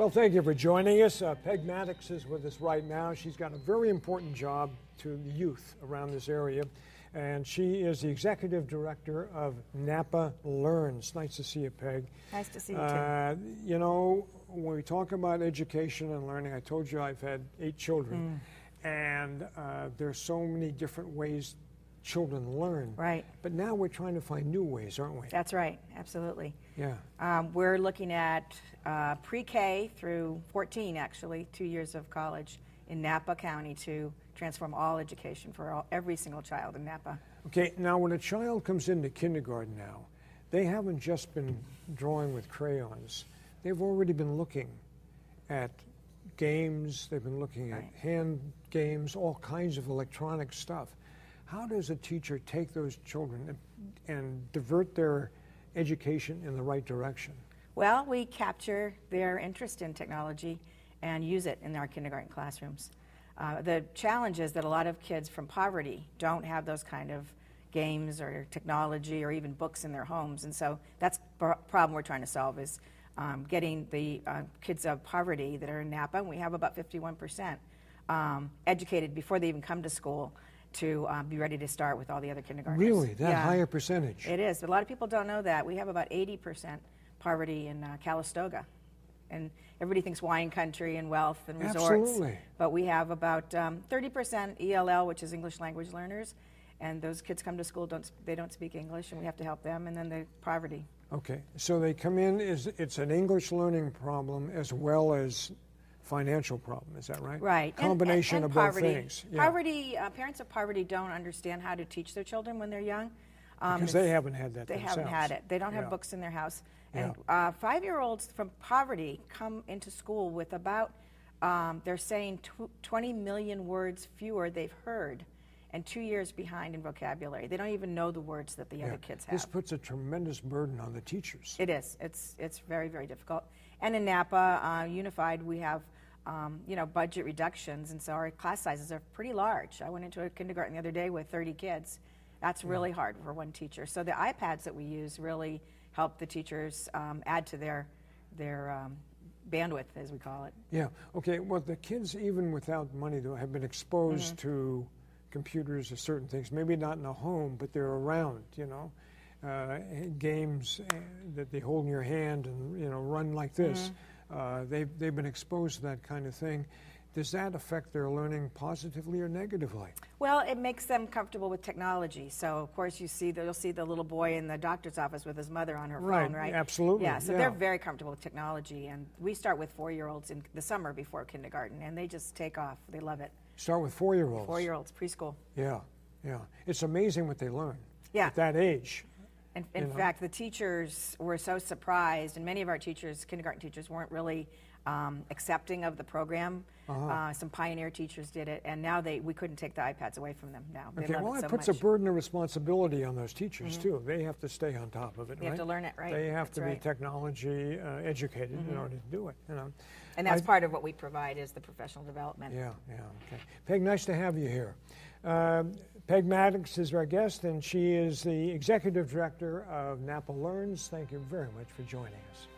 Well, thank you for joining us. Uh, Peg Maddocks is with us right now. She's got a very important job to the youth around this area, and she is the executive director of Napa Learns. Nice to see you, Peg. Nice to see you, too. Uh, you know, when we talk about education and learning, I told you I've had eight children, Mm. and uh, there's so many different ways children learn. Right. But now we're trying to find new ways, aren't we? That's right, absolutely. Yeah. Um, we're looking at uh, pre-K through 14, actually, two years of college in Napa County to transform all education for all, every single child in Napa. Okay, now when a child comes into kindergarten now, they haven't just been drawing with crayons. They've already been looking at games, they've been looking at Right. hand games, all kinds of electronic stuff. How does a teacher take those children and, divert their education in the right direction? Well, we capture their interest in technology and use it in our kindergarten classrooms. Uh, the challenge is that a lot of kids from poverty don't have those kind of games or technology or even books in their homes, and so that's problem we're trying to solve is um, getting the uh, kids of poverty that are in Napa, and we have about 51%, um, educated before they even come to school to um, be ready to start with all the other kindergartners. Really, that Yeah. higher percentage? It is, but a lot of people don't know that. We have about 80% poverty in uh, Calistoga. And everybody thinks wine country and wealth and resorts. Absolutely. But we have about um, 30% ELL, which is English language learners. And those kids come to school, don't, they don't speak English, and we have to help them. And then the poverty. Okay, so they come in, is it's an English learning problem as well as financial problem, is that right? Right. Combination and, and of both poverty. things. Yeah. Poverty, uh, parents of poverty don't understand how to teach their children when they're young. Um, Because they haven't had that They themselves. haven't had it. They don't have Yeah. books in their house. And uh, five-year-olds from poverty come into school with about, um, they're saying tw- 20 million words fewer they've heard and two years behind in vocabulary. They don't even know the words that the Yeah. other kids have. This puts a tremendous burden on the teachers. It is. It's it's very very difficult. And in Napa uh, Unified, we have um, you know budget reductions, and so our class sizes are pretty large. I went into a kindergarten the other day with 30 kids. That's really hard for one teacher. So the iPads that we use really help the teachers um, add to their their um, bandwidth, as we call it. Yeah, okay, well, the kids, even without money, though, have been exposed Mm-hmm. to computers or certain things, maybe not in a home, but they're around, you know. Uh, games uh, that they hold in your hand and, you know, run like this. Mm-hmm. Uh, they've, they've been exposed to that kind of thing. Does that affect their learning positively or negatively? Well, it makes them comfortable with technology. So, of course, you see the, you'll see the little boy in the doctor's office with his mother on her Right, phone, right? absolutely, Yeah, so yeah. they're very comfortable with technology. And we start with four-year-olds in the summer before kindergarten, and they just take off. They love it. Start with four-year-olds. Four-year-olds, preschool. Yeah, yeah. It's amazing what they learn Yeah. at that age. In, in know? fact, the teachers were so surprised, and many of our teachers, kindergarten teachers, weren't really um, accepting of the program. Uh-huh. uh some pioneer teachers did it, and now they we couldn't take the iPads away from them. Now they Okay, love well, it that so puts much. a burden of responsibility on those teachers too. They have to stay on top of it. They have to learn it, right. They have That's to be right. Mm-hmm. technology uh, educated in order to do it. You know. and that's I- part of what we provide is the professional development. Yeah, yeah. Okay, Peg, nice to have you here. Um, Peg Maddocks is our guest, and she is the executive director of Napa Learns. Thank you very much for joining us.